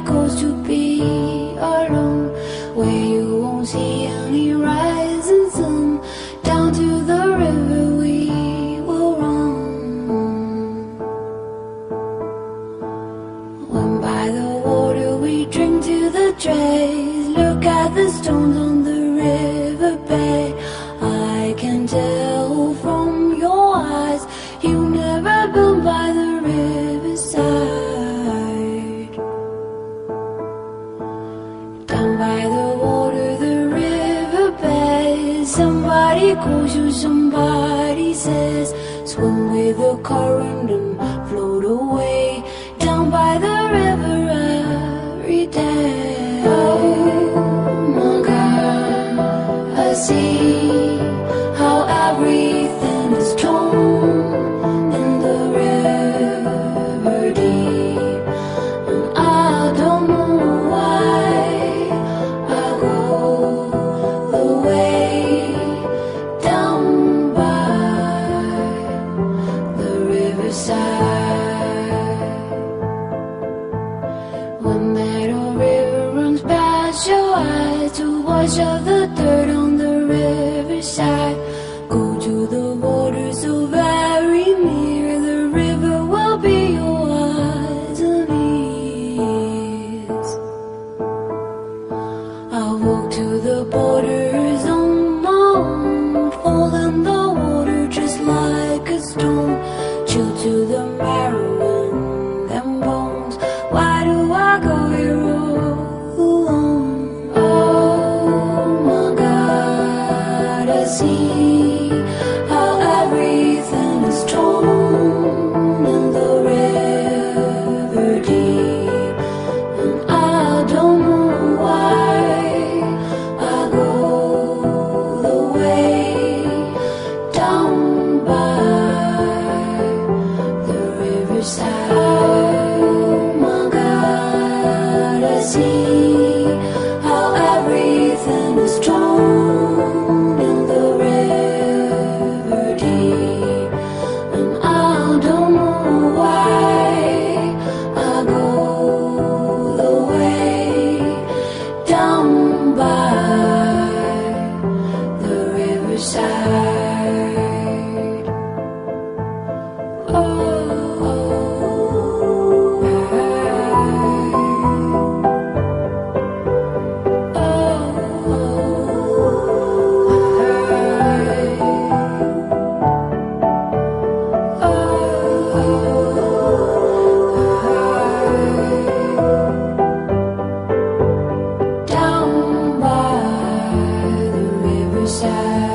goes to be alone, where you won't see any rising sun. Down to the river we will run. When by the water we drink to the dregs, look at the stones on By the water, the riverbed. Somebody calls you, somebody says, swim with the current and float away. Wash off the dirt on the riverside. Go to the water so very near. The river will be your ears. I'll walk to the borders on my own, fall in the water just like a stone, chill to the see Yeah.